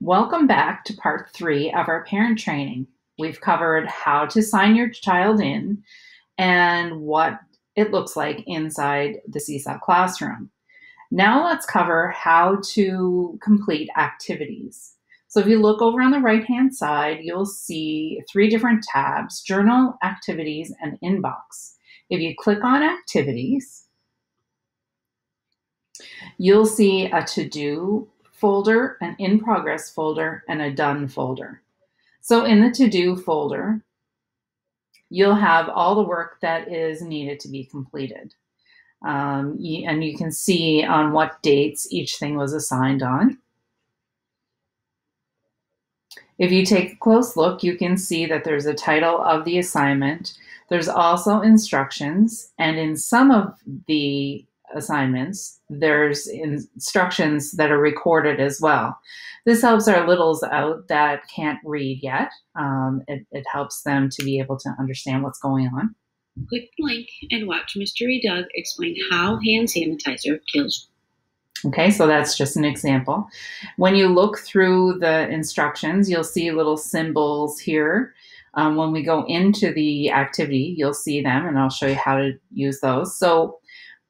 Welcome back to part three of our parent training. We've covered how to sign your child in and what it looks like inside the Seesaw classroom. Now let's cover how to complete activities. So if you look over on the right hand side, you'll see three different tabs, journal, activities, and inbox. If you click on activities, you'll see a to-do folder, an in progress folder, and a done folder. So in the to do folder, you'll have all the work that is needed to be completed. Um, and you can see on what dates each thing was assigned on. If you take a close look, you can see that there's a title of the assignment. There's also instructions, and in some of the assignments, there's instructions that are recorded as well. This helps our littles out that can't read yet. Um, it, it helps them to be able to understand what's going on. Click the link and watch Mystery Doug explain how hand sanitizer kills. Okay, so that's just an example. When you look through the instructions, you'll see little symbols here. Um, when we go into the activity, you'll see them, and I'll show you how to use those. So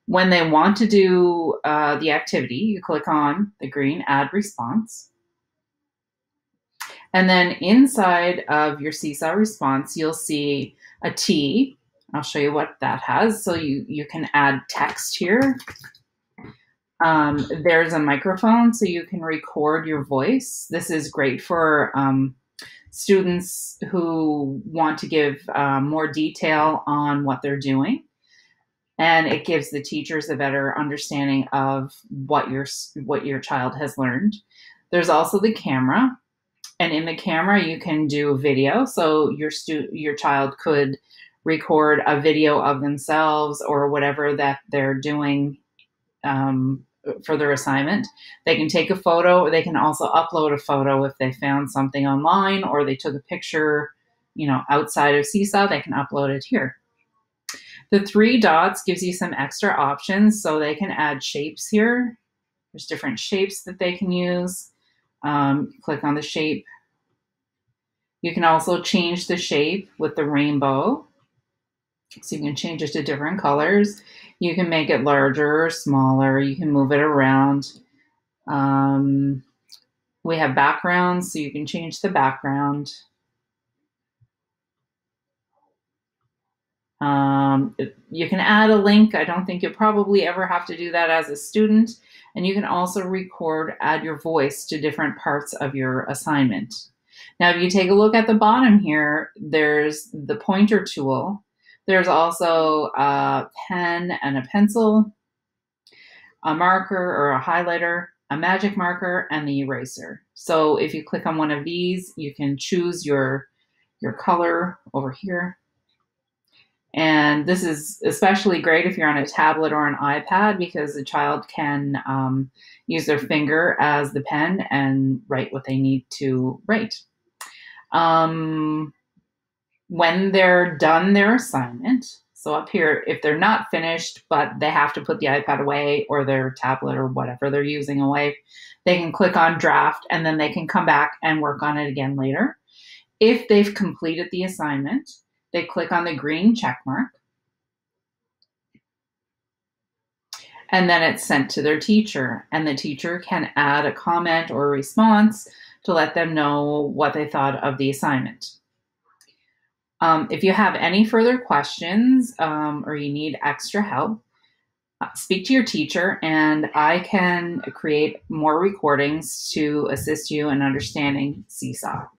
when they want to do uh, the activity, you click on the green add response. And then inside of your Seesaw response, you'll see a T. I'll show you what that has. So you, you can add text here. Um, there's a microphone so you can record your voice. This is great for um, students who want to give uh, more detail on what they're doing and it gives the teachers a better understanding of what your what your child has learned. There's also the camera, and in the camera you can do video. So your stu- your child could record a video of themselves or whatever that they're doing um, for their assignment. They can take a photo, or they can also upload a photo if they found something online or they took a picture, you know, outside of Seesaw. They can upload it here. The three dots gives you some extra options so they can add shapes here. There's different shapes that they can use. Um, click on the shape. You can also change the shape with the rainbow. So you can change it to different colors. You can make it larger or smaller. You can move it around. Um, we have backgrounds, so you can change the background. Um, you can add a link. I don't think you'll probably ever have to do that as a student. And you can also record, add your voice to different parts of your assignment. Now, if you take a look at the bottom here, there's the pointer tool. There's also a pen and a pencil, a marker or a highlighter, a magic marker, and the eraser. So if you click on one of these, you can choose your, your color over here. And this is especially great if you're on a tablet or an iPad because the child can um, use their finger as the pen and write what they need to write. Um, when they're done their assignment, so up here, if they're not finished, but they have to put the iPad away or their tablet or whatever they're using away, they can click on draft and then they can come back and work on it again later. If they've completed the assignment, they click on the green check mark. And then it's sent to their teacher, and the teacher can add a comment or a response to let them know what they thought of the assignment. Um, if you have any further questions um, or you need extra help, uh, speak to your teacher and I can create more recordings to assist you in understanding Seesaw.